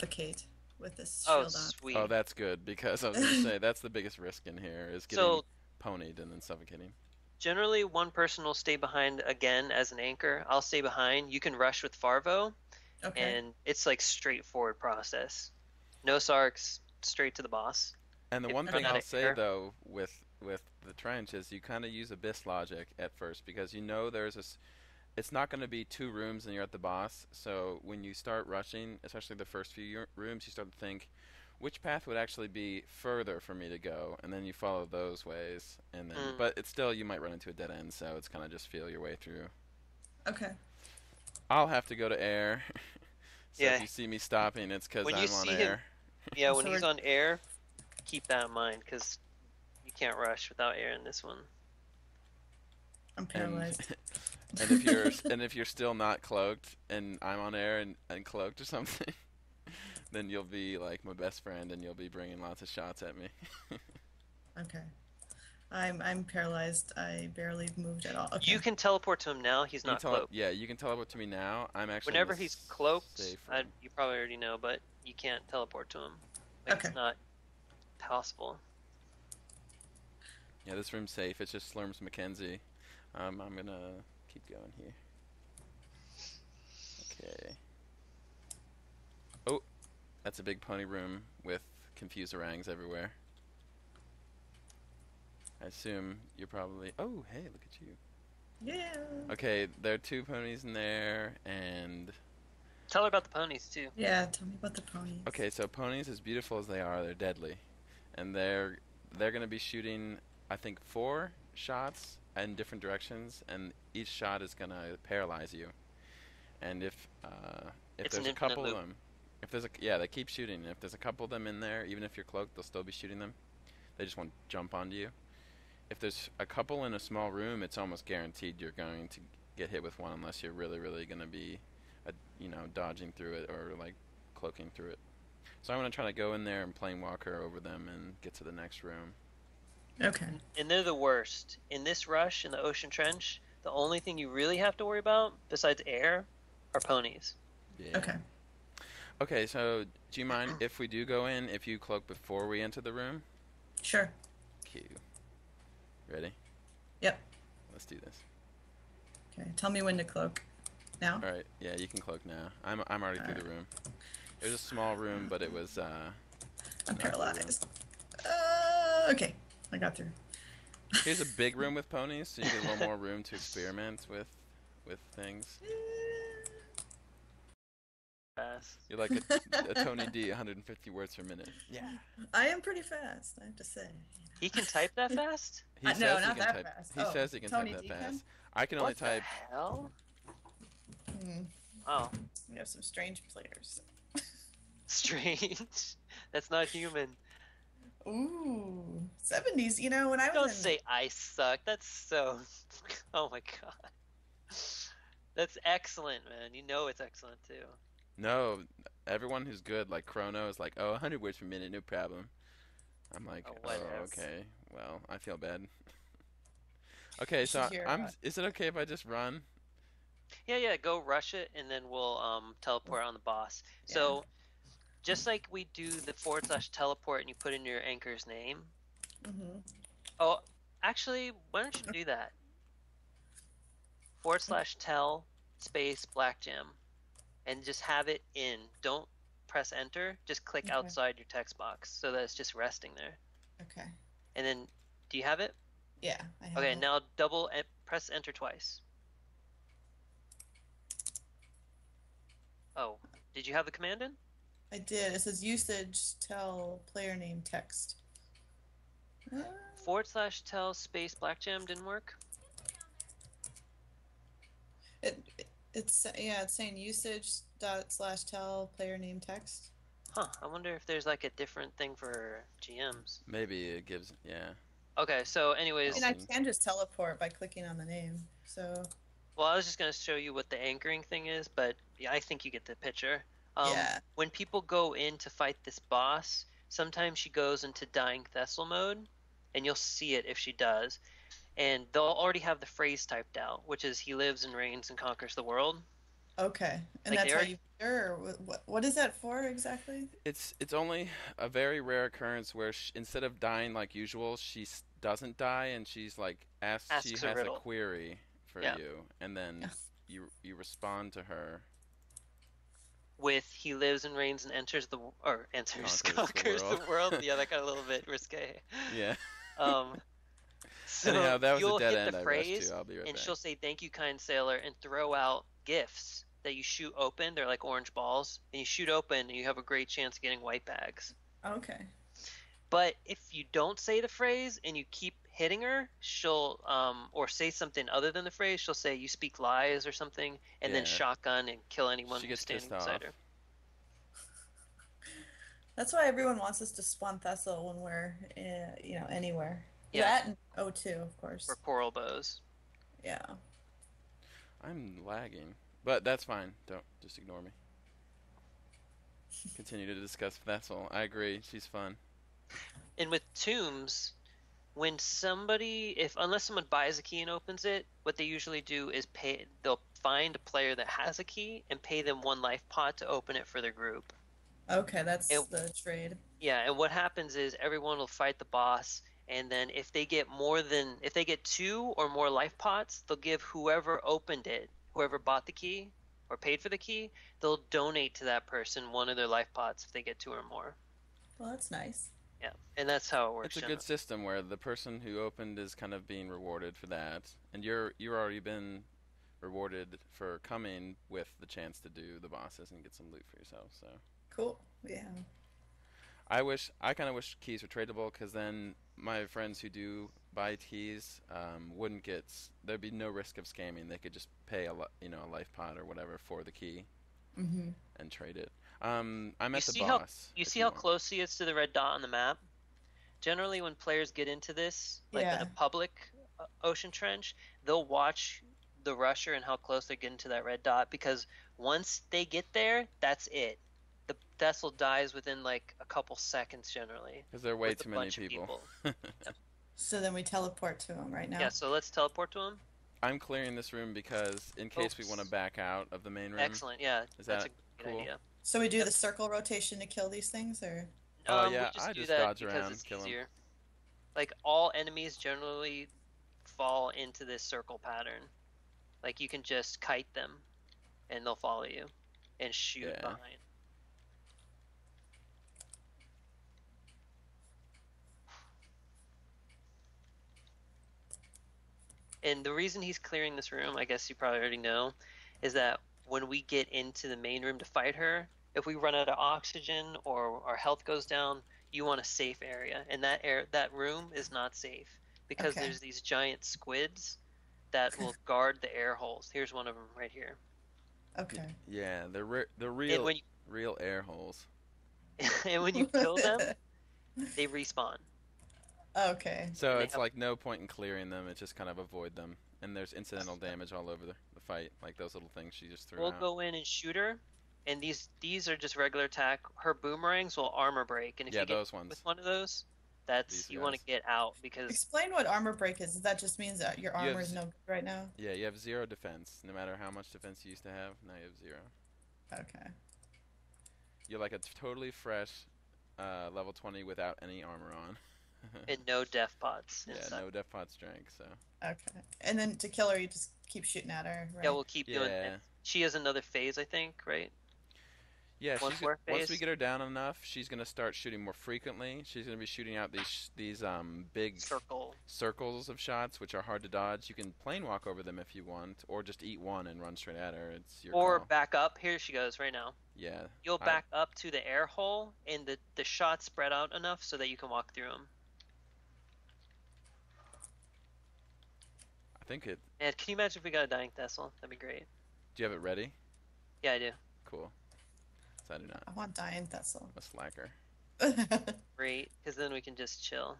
suffocate with this Oh, shield on. sweet. Oh, that's good because I was gonna say that's the biggest risk in here is getting So- ponied and then suffocating. Generally, one person will stay behind again as an anchor. I'll stay behind. You can rush with Farvo, Okay. and it's like straightforward process. No sarks, straight to the boss. And the It- one thing I'll say hater. though with with the trench is you kind of use abyss logic at first because you know there's this. It's not going to be two rooms and you're at the boss. So when you start rushing, especially the first few rooms, you start to think, which path would actually be further for me to go, and then you follow those ways, and then. Mm. But it's still you might run into a dead end, so it's kind of just feel your way through. okay. I'll have to go to air. so Yeah. if you see me stopping, it's because I'm you on see him- Yeah, when he's on air, keep that in mind because you can't rush without air in this one. I'm paralyzed. and if you're and if you're still not cloaked and I'm on air and, and cloaked or something, then you'll be like my best friend and you'll be bringing lots of shots at me. Okay. I'm I'm paralyzed. I barely moved at all. Okay. You can teleport to him now. He's not tele- cloaked. yeah, you can teleport to me now. I'm actually Whenever he's cloaked, I, you probably already know, but you can't teleport to him. Like, Okay. It's not possible. Yeah, this room's safe. It's just Slurms McKenzie. Um, I'm gonna keep going here. Okay. Oh, that's a big pony room with confused orangs everywhere. I assume you're probably. Oh, hey, look at you. Yeah. Okay, there are two ponies in there, and Tell her about the ponies too. Yeah. Tell me about the ponies. Okay, so ponies, as beautiful as they are, they're deadly, and they're they're gonna be shooting, I think, four shots in different directions, and each shot is gonna paralyze you. And if uh, if It's there's a couple infinite of them, if there's a yeah, they keep shooting. If there's a couple of them in there, even if you're cloaked, they'll still be shooting them. They just won't jump onto you. If there's a couple in a small room, it's almost guaranteed you're going to get hit with one, unless you're really, really gonna be, uh you know, dodging through it or like cloaking through it. So I'm gonna try to go in there and plane walker over them and get to the next room. Okay. And they're the worst. In this rush in the ocean trench, the only thing you really have to worry about, besides air, are ponies. Yeah. Okay. Okay. So do you mind if we do go in? If you cloak before we enter the room? Sure. Q. Ready? Yep. Let's do this. Okay. Tell me when to cloak. Now. All right. Yeah, you can cloak now. I'm I'm already through the room. It was a small room, but it was uh. I'm not the room. paralyzed. Uh, okay. I got through. Here's a big room with ponies, so you get a little more room to experiment with with things. Fast. You're like a, a Tony D, 150 words per minute. Yeah. I am pretty fast. I have to say. He can type that fast? He Uh, no, says he not can that only fast. He Oh, says he can Tony type D that can? fast. I can only what type. the hell? Hmm. Oh, We have some strange players. strange. That's not human. Ooh, 70s. You know, when I was Don't in, say I suck. That's so. Oh my god. That's excellent, man. You know it's excellent too. No, everyone who's good, like Chrono, is like, oh, 100 words per minute, no problem. I'm like, Oh, oh, okay. Well, I feel bad. okay, so should hear I'm. about- Is it okay if I just run? Yeah, yeah. Go rush it, and then we'll um teleport on the boss. So, just like we do the forward slash teleport, and you put in your anchor's name. hmm Oh, actually, why don't you do that? Forward slash tel space black gem, and just have it in. Don't press enter. Just click Okay. outside your text box so that it's just resting there. Okay. And then, do you have it? Yeah. I have Okay, it. now double press enter twice. Oh, did you have the command in? I did. It says usage tell player name text. Uh, Forward slash tell space black gem didn't work. it, it it's yeah. It's saying usage dot slash tell player name text. Huh, I wonder if there's like a different thing for GMs. Maybe it gives. Yeah. Okay, so anyways, And I can just teleport by clicking on the name. So well, I was just gonna show you what the anchoring thing is, but yeah, I think you get the picture. Um, Yeah. When people go in to fight this boss, sometimes she goes into Dying Thessal mode, and you'll see it if she does. And they'll already have the phrase typed out, which is "He lives and reigns and conquers the world." okay, and Like, that's they how you Sure. What, what what is that for exactly? It's it's only a very rare occurrence where sh instead of dying like usual, she doesn't die and she's like asks, she a has a query for Yeah. you, and then you you respond to her. With he lives and reigns and enters the or enters Conquers the conquers the world. world. Yeah, that got a little bit risque. Yeah. Um, so Anyhow, that was you'll a dead hit end. the phrase. I'll be right and back. she'll say "Thank you, kind sailor," and throw out gifts that you shoot open. They're like orange balls, and you shoot open, and you have a great chance of getting white bags. Okay. But if you don't say the phrase and you keep hitting her, she'll um or say something other than the phrase. She'll say you speak lies or something, and then shotgun and kill anyone She who's gets standing pissed beside off. her. That's why everyone wants us to spawn Thessal when we're, uh, you know, anywhere. Yeah. That and O2, of course. For coral bows. Yeah. I'm lagging, but that's fine. Don't just ignore me. Continue to discuss Thessal. I agree. She's fun. And with tombs, when somebody, if unless someone buys a key and opens it, what they usually do is pay. They'll find a player that has a key and pay them one life pot to open it for their group. Okay, that's It- the trade. Yeah, and what happens is everyone will fight the boss, and then if they get more than if they get two or more life pots, they'll give whoever opened it, whoever bought the key or paid for the key, they'll donate to that person one of their life pots if they get two or more. Well, that's nice. Yeah, and that's how it works. It's a generally. good system where the person who opened is kind of being rewarded for that, and you're you're already been rewarded for coming with the chance to do the bosses and get some loot for yourself. So Cool. Yeah. I wish I kind of wish keys were tradable because then my friends who do buy keys um, wouldn't get there'd be no risk of scamming. They could just pay a li- you know a life pot or whatever for the key Mm-hmm. and trade it. Um, I'm You at the see how- You if see how want. close he is to the red dot on the map? Generally, when players get into this, like in a public uh, ocean trench, they'll watch the rusher and how close they're getting to that red dot because once they get there, that's it. The Thessal dies within like a couple seconds generally. Because there are way too many bunch of people. So then we teleport to him right now. Yeah, so let's teleport to him. I'm clearing this room because in case we want to back out of the main room. Excellent, yeah, Is that's that a good cool? idea. So we do the circle rotation to kill these things, or Oh, Um, we yeah, just I do just that dodge because around, it's kill 'em. easier. Like all enemies generally fall into this circle pattern. Like you can just kite them, and they'll follow you, and shoot Yeah. behind. And the reason he's clearing this room, I guess you probably already know, is that when we get into the main room to fight her, if we run out of oxygen or our health goes down, you want a safe area, and that air that room is not safe because Okay. there's these giant squids that will guard the air holes. Here's one of them right here. okay. Yeah, the re- the real when you, real air holes. and when you kill them, they respawn. okay. So They it's have- like no point in clearing them. It's just kind of avoid them. And there's incidental damage all over the, the fight, like those little things she just threw We'll out. go in and shoot her, and these these are just regular attack. Her boomerangs will armor break, and if yeah, you get those ones. with one of those, that's These you want to get out because Explain what armor break is. That just means that your You have armor is no good right now. Yeah, you have zero defense. No matter how much defense you used to have, now you have zero. Okay. You're like a totally fresh uh, level 20 without any armor on. and no def pots. yeah, inside. no def pot strength. So Okay. And then to kill her, you just keep shooting at her. Right? Yeah, we'll keep doing. yeah, And she has another phase, I think, right? yeah. One she's more go- once we get her down enough, she's gonna start shooting more frequently. She's gonna be shooting out these these um big Circle. circles of shots, which are hard to dodge. You can plane walk over them if you want, or just eat one and run straight at her. It's your Or call. back up. Here she goes right now. yeah, You'll I- back up to the air hole, and the the shots spread out enough so that you can walk through them. I think it. And can you imagine if we got a dying Thessal? That'd be great. Do you have it ready? Yeah, I do. Cool. So I do not. I want dying Thessal. I'm a slacker. Great, because then we can just chill.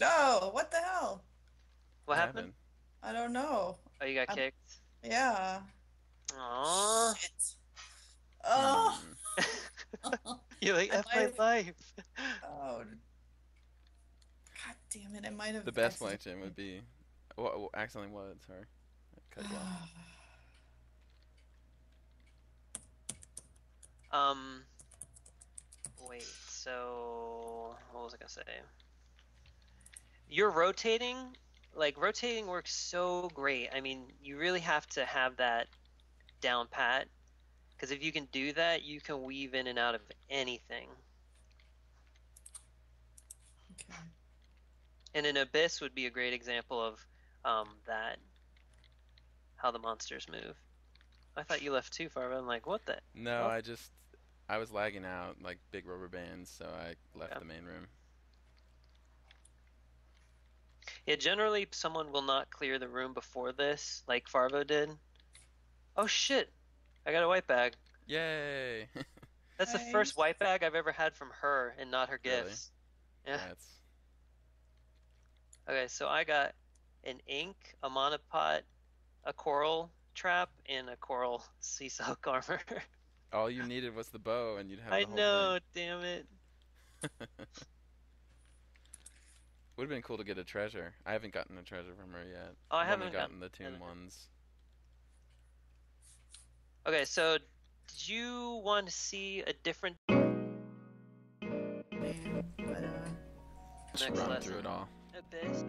no, what the hell? What happened? I don't know. Oh, you got I'm- kicked. Yeah. Aww. Shit. Oh. Hmm. You're like, I F my life. oh damn it! I might have. The best one accident- would be. Well, accidentally what? Sorry. Cut you off. Um. Wait. So what was I gonna say? You're rotating. Like rotating works so great. I mean, you really have to have that down pat, because if you can do that, you can weave in and out of anything. And an abyss would be a great example of um, that. How the monsters move. I thought you left too far. But I'm like, what the? No, Oh. I just I was lagging out like big rubber bands, so I left Yeah. the main room. Yeah, generally someone will not clear the room before this, like Farvo did. Oh shit! I got a white bag. Yay! That's the first white bag I've ever had from her, and not her gifts. Really? gifts. Yeah. That's Okay, so I got an ink, a monopod, a coral trap, and a coral sea silk armor. all you needed was the bow, and you'd have. I the whole know, damn it. Would have been cool to get a treasure. I haven't gotten a treasure from her yet. Oh, I I've only haven't gotten the tomb anything. ones. Okay, so did you want to see a different Man, but uh, Just Next run lesson. through it all. Abyss?